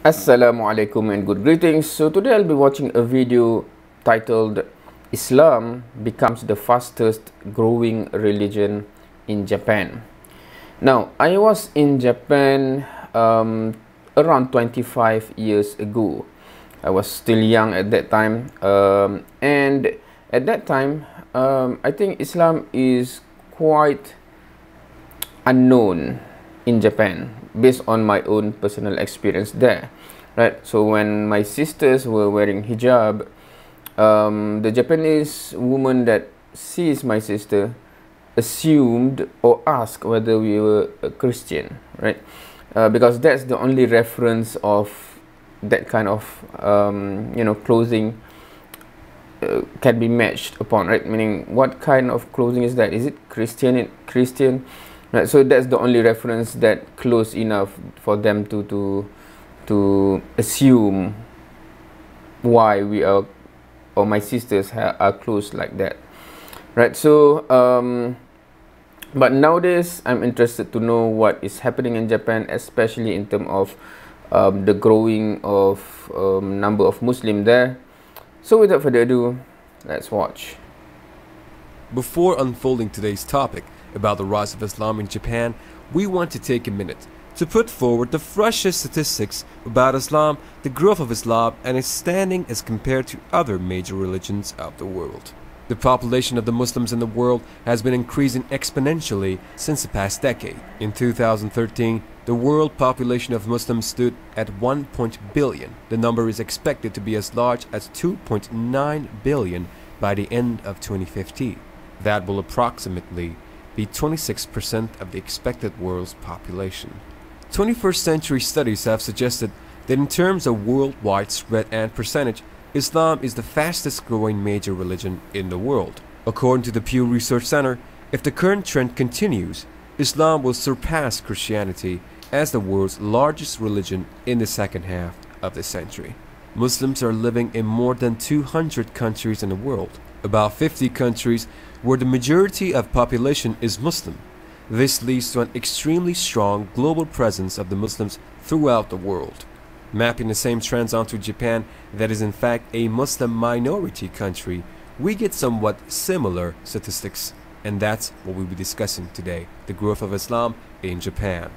Assalamualaikum and good greetings. So today I'll be watching a video titled Islam becomes the fastest growing religion in Japan. Now, I was in Japan um, around 25 years ago. I was still young at that time um, and at that time um, I think Islam is quite unknown in Japan based on my own personal experience there right? So when my sisters were wearing hijab um, the Japanese woman that sees my sister assumed or asked whether we were a Christian right? Uh, because that's the only reference of that kind of um, you know clothing uh, can be matched upon right? Meaning what kind of clothing is that? Is it Christian Christian right so that's the only reference that close enough for them to to to assume why we are or my sisters are close like that. Right so um but nowadays i'm interested to know what is happening in japan especially in terms of um, the growing of um, number of muslim there. So without further ado let's watch. Before unfolding today's topic about the rise of Islam in Japan, we want to take a minute to put forward the freshest statistics about Islam, the growth of Islam, and its standing as compared to other major religions of the world. The population of the Muslims in the world has been increasing exponentially since the past decade. In 2013, the world population of Muslims stood at 1. billion. The number is expected to be as large as 2.9 billion by the end of 2050. That will approximately be 26% of the expected world's population. 21st century studies have suggested that in terms of worldwide spread and percentage, Islam is the fastest growing major religion in the world. According to the Pew Research Center, if the current trend continues, Islam will surpass Christianity as the world's largest religion in the second half of the century. Muslims are living in more than 200 countries in the world. About 50 countries where the majority of population is Muslim. This leads to an extremely strong global presence of the Muslims throughout the world. Mapping the same trends onto Japan, that is in fact a Muslim minority country, we get somewhat similar statistics. And that's what we'll be discussing today, the growth of Islam in Japan.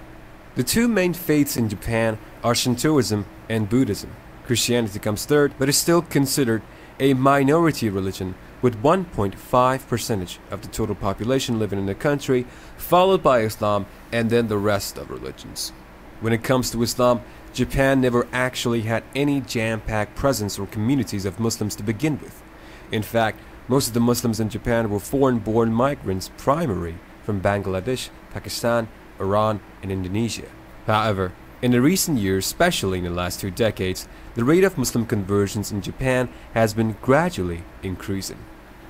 The two main faiths in Japan are Shintoism and Buddhism. Christianity comes third, but is still considered a minority religion with 1.5 percentage of the total population living in the country, followed by Islam and then the rest of religions. When it comes to Islam, Japan never actually had any jam-packed presence or communities of Muslims to begin with. In fact, most of the Muslims in Japan were foreign-born migrants primarily from Bangladesh, Pakistan, Iran, and Indonesia. However, in the recent years, especially in the last two decades, the rate of Muslim conversions in Japan has been gradually increasing.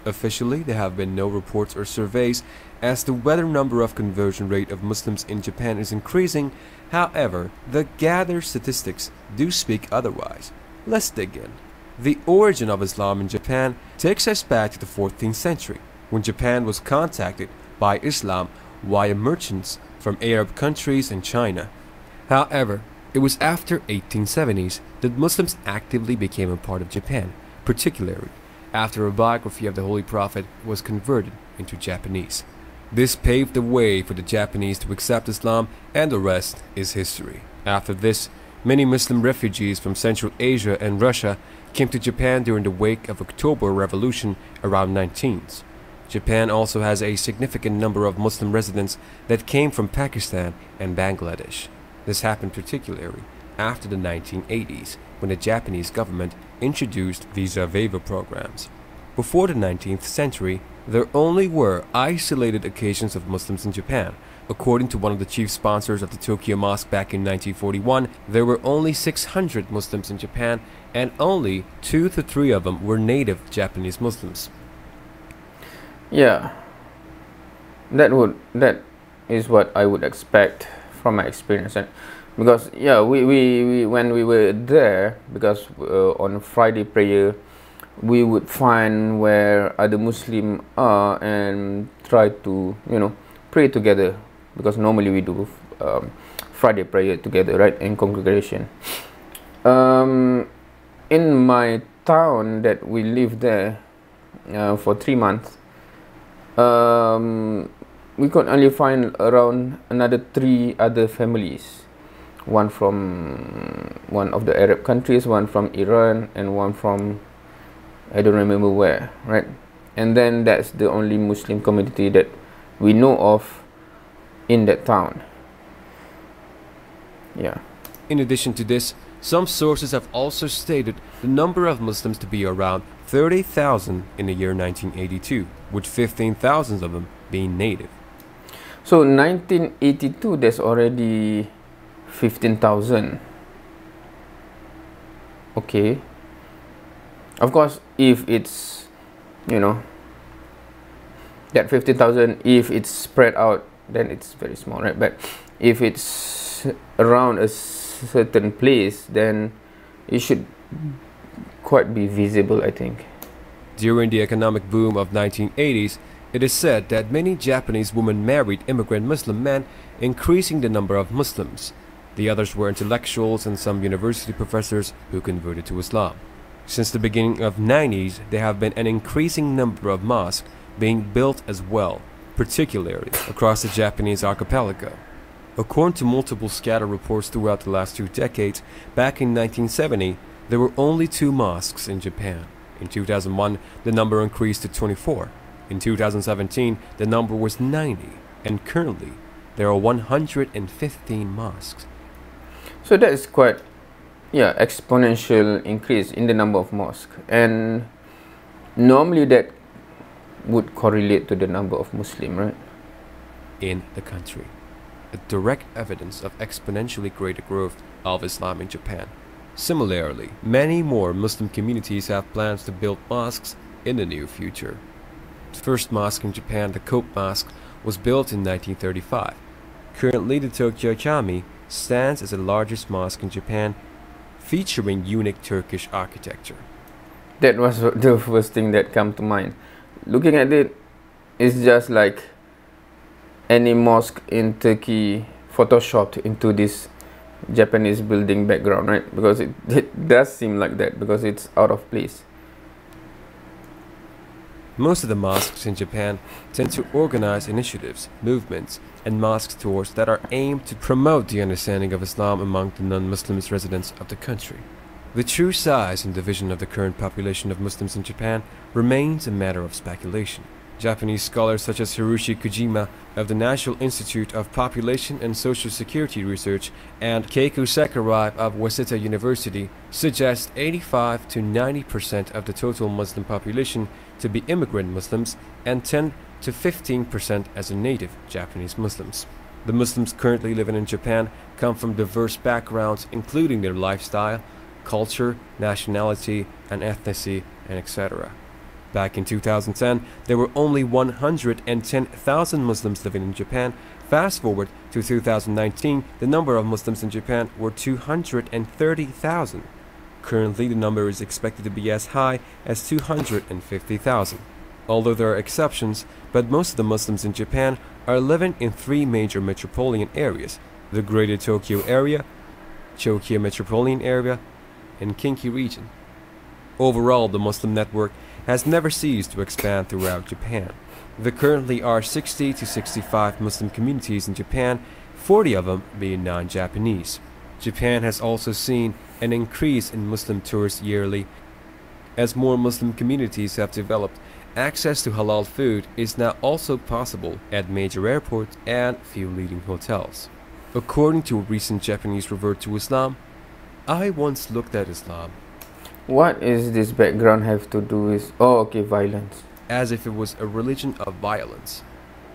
Officially, there have been no reports or surveys as to whether number of conversion rate of Muslims in Japan is increasing. However, the gathered statistics do speak otherwise. Let's dig in. The origin of Islam in Japan takes us back to the 14th century, when Japan was contacted by Islam via merchants from Arab countries and China. However, it was after 1870s that Muslims actively became a part of Japan, particularly after a biography of the Holy Prophet was converted into Japanese. This paved the way for the Japanese to accept Islam and the rest is history. After this, many Muslim refugees from Central Asia and Russia came to Japan during the wake of October Revolution around 19th. Japan also has a significant number of Muslim residents that came from Pakistan and Bangladesh. This happened particularly after the 1980s when the Japanese government introduced visa waiver programs. Before the 19th century, there only were isolated occasions of Muslims in Japan. According to one of the chief sponsors of the Tokyo Mosque back in 1941, there were only 600 Muslims in Japan and only 2 to 3 of them were native Japanese Muslims. Yeah. That would that is what I would expect from my experience. And because yeah we, we, we when we were there because uh, on friday prayer we would find where other muslim are and try to you know pray together. Because normally we do um, friday prayer together right in congregation. Um, in my town that we live there uh, for three months, um, we could only find around another three other families. One from one of the Arab countries, one from Iran, and one from I don't remember where, right? And then that's the only Muslim community that we know of in that town. Yeah. In addition to this, some sources have also stated the number of Muslims to be around 30,000 in the year 1982, with 15,000 of them being native. So 1982, there's already 15,000. Okay. Of course, if it's, you know, that 15,000, if it's spread out, then it's very small, right? But if it's around a certain place, then it should quite be visible, I think. During the economic boom of 1980s, it is said that many Japanese women married immigrant Muslim men, increasing the number of Muslims. The others were intellectuals and some university professors who converted to Islam. Since the beginning of 90s, there have been an increasing number of mosques being built as well, particularly across the Japanese archipelago. According to multiple scatter reports throughout the last two decades, back in 1970, there were only two mosques in Japan. In 2001, the number increased to 24. In 2017, the number was 90, and currently, there are 115 mosques. So that is quite, yeah, exponential increase in the number of mosques, and normally that would correlate to the number of Muslim, right? In the country, a direct evidence of exponentially greater growth of Islam in Japan. Similarly, many more Muslim communities have plans to build mosques in the near future. First mosque in Japan, the Kobe Mosque, was built in 1935. Currently, the Tokyo Jami stands as the largest mosque in Japan, featuring unique Turkish architecture. That was the first thing that came to mind. Looking at it, it's just like any mosque in Turkey photoshopped into this Japanese building background, right? Because it, it does seem like that because it's out of place. Most of the mosques in Japan tend to organize initiatives, movements, and mosque tours that are aimed to promote the understanding of Islam among the non-Muslims residents of the country. The true size and division of the current population of Muslims in Japan remains a matter of speculation. Japanese scholars such as Hiroshi Kojima of the National Institute of Population and Social Security Research and Keiko Sakurai of Waseda University suggest 85 to 90% of the total Muslim population to be immigrant Muslims and 10 to 15% as a native Japanese Muslims. The Muslims currently living in Japan come from diverse backgrounds including their lifestyle, culture, nationality, and ethnicity, and etc. Back in 2010, there were only 110,000 Muslims living in Japan. Fast forward to 2019, the number of Muslims in Japan were 230,000. Currently, the number is expected to be as high as 250,000. Although there are exceptions, but most of the Muslims in Japan are living in three major metropolitan areas the Greater Tokyo Area, Tokyo Metropolitan Area, and Kinki region. Overall, the Muslim network has never ceased to expand throughout Japan. There currently are 60 to 65 Muslim communities in Japan, 40 of them being non-Japanese. Japan has also seen an increase in Muslim tourists yearly. As more Muslim communities have developed, access to halal food is now also possible at major airports and few leading hotels. According to a recent Japanese revert to Islam, I once looked at Islam What is this background have to do with? Oh, okay, violence. as if it was a religion of violence.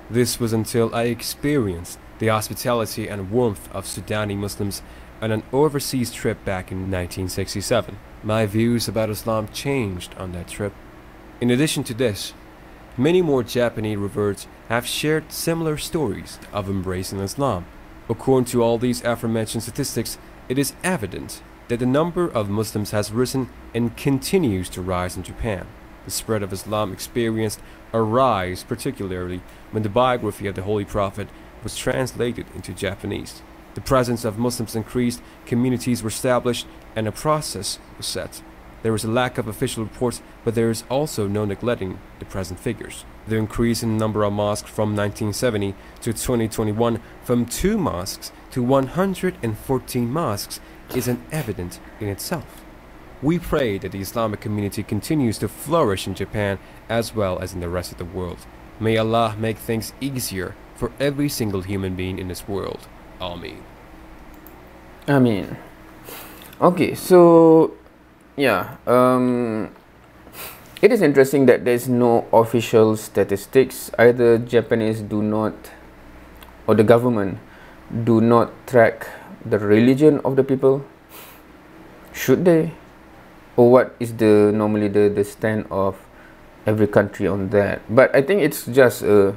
This was until I experienced the hospitality and warmth of Sudani Muslims on an overseas trip back in 1967. My views about Islam changed on that trip. In addition to this, many more Japanese reverts have shared similar stories of embracing Islam. According to all these aforementioned statistics, it is evident that the number of Muslims has risen and continues to rise in Japan. The spread of Islam experienced a rise, particularly when the biography of the Holy Prophet was translated into Japanese. The presence of Muslims increased, communities were established, and a process was set. There is a lack of official reports, but there is also no neglecting the present figures. The increase in the number of mosques from 1970 to 2021 from 2 mosques to 114 mosques is an evident in itself. We pray that the Islamic community continues to flourish in Japan as well as in the rest of the world. May Allah make things easier for every single human being in this world. Ameen. I mean, okay, so yeah, um, it is interesting that there's no official statistics. Either Japanese do not, or the government do not track the religion of the people. Should they? Or what is the normally the, the stand of every country on that? But I think it's just a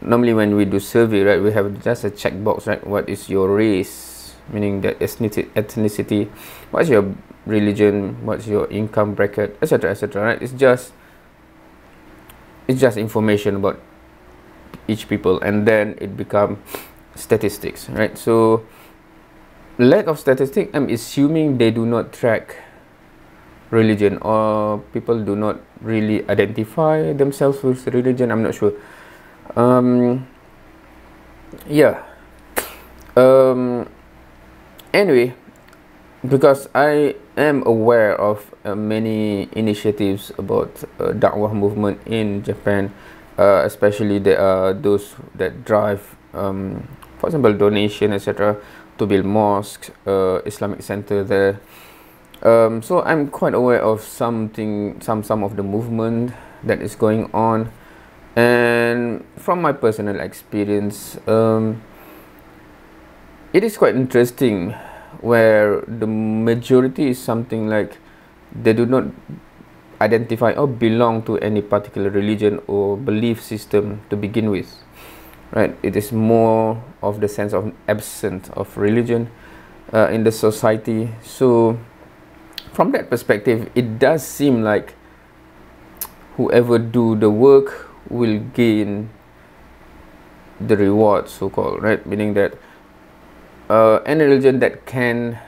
normally when we do survey right we have just a checkbox right? What is your race? Meaning that ethnicity ethnicity. What's your religion? What's your income bracket? Etc etc right? It's just it's just information about each people. And then it become statistics right? So lack of statistic i'm assuming they do not track religion or people do not really identify themselves with religion i'm not sure. Um, yeah. Um, anyway because I am aware of uh, many initiatives about uh, Da'wah movement in Japan uh, especially there are those that drive um, for example donation etc to build mosques uh, Islamic center there. Um, so I'm quite aware of something some some of the movement that is going on. And from my personal experience um, it is quite interesting where the majority is something like they do not identify or belong to any particular religion or belief system to begin with right? It is more of the sense of absence of religion uh, in the society. So from that perspective it does seem like whoever do the work will gain the reward so called right? Meaning that uh, any religion that can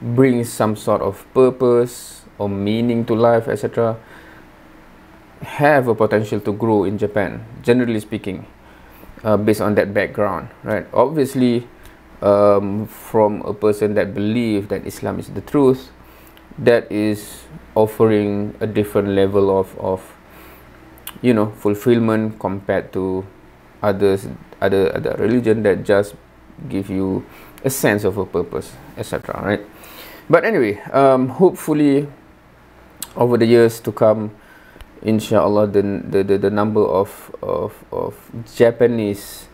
bring some sort of purpose or meaning to life etc have a potential to grow in Japan generally speaking uh, based on that background right? Obviously um, from a person that believe that Islam is the truth that is offering a different level of, of you know fulfillment compared to others other other religion that just give you a sense of a purpose etc right? But anyway um, hopefully over the years to come inshallah the, the, the, the number of, of, of Japanese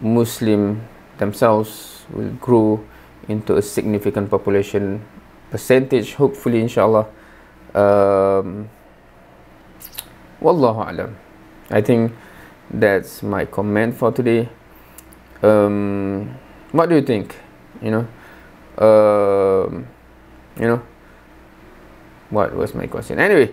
Muslim themselves will grow into a significant population percentage hopefully inshallah um, Wallahu alam. I think that's my comment for today. Um, what do you think? You know, um, you know, what was my question? Anyway,